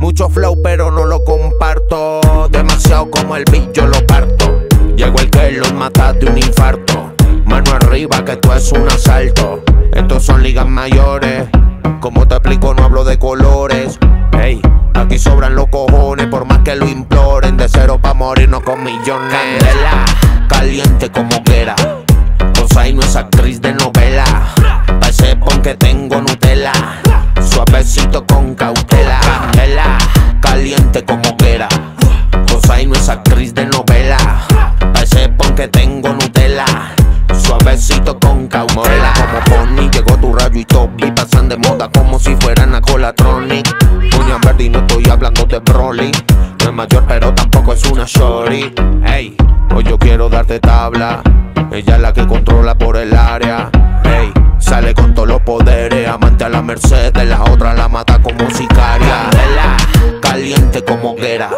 Mucho flow, pero no lo comparto. Demasiado como el beat, lo parto. Llegó el que los mata de un infarto. Mano arriba, que esto es un asalto. Estos son ligas mayores. Como te explico, no hablo de colores. Hey, aquí sobran los cojones, por más que lo imploren. Morirnos con millones. Candela, caliente como quiera. Cosa y no es actriz de novela. Pa' ese pon que tengo Nutella. Suavecito con cautela. Candela, caliente como quiera. Cosa y no es actriz de novela. Pa' ese pon que tengo Nutella. Suavecito con cautela. Hablando de Broly. No es mayor, pero tampoco es una shorty. Hey, hoy yo quiero darte tabla. Ella es la que controla por el área. Hey, sale con todos los poderes. Amante a la merced, de la otra la mata como sicaria. Candela, caliente como hoguera.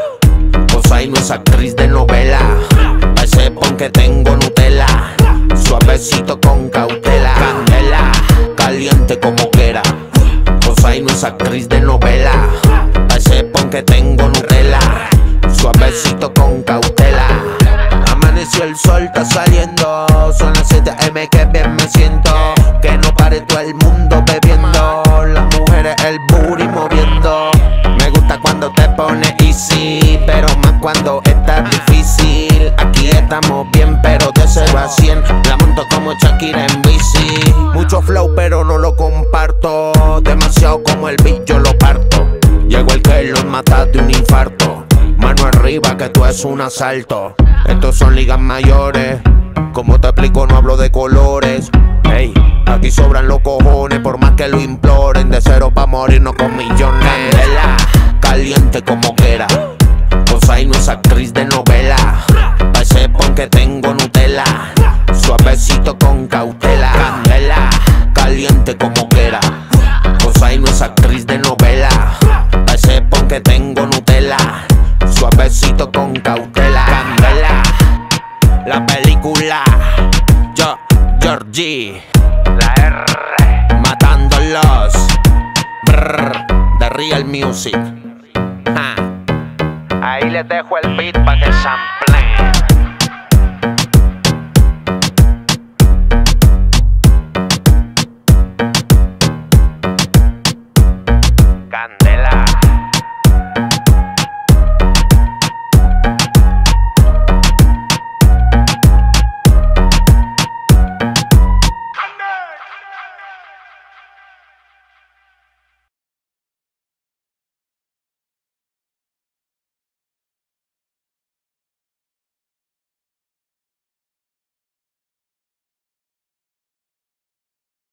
Cosa y no es actriz de novela. Ese pon que tengo Nutella. Suavecito con cautela. Candela, caliente como quiera. Cosa y no es actriz de novela. Que tengo Nutella. Suavecito con cautela. Amaneció el sol, está saliendo. Son las 7 M que bien me siento. Que no pare todo el mundo bebiendo. Las mujeres el booty moviendo. Me gusta cuando te pone easy, pero más cuando está difícil. Aquí estamos bien, pero de 0 a 100 la monto como Shakira en bici. Mucho flow, pero no lo comparto. Mano arriba, que esto es un asalto. Estos son ligas mayores. Como te explico, no hablo de colores. Hey, aquí sobran los cojones, por más que lo imploren. De cero pa' morirnos con millones. Candela, caliente como quiera. Cosa y no es actriz de novela. Pa' ese pon que tengo Nutella. Suavecito con cautela. Candela, caliente como quiera. Cosa y no es actriz de novela. Pa' ese pon que tengo película. Yo, Georgie. La R. Matándolos. Brr, the real music. Ja. Ahí les dejo el beat pa' que Sam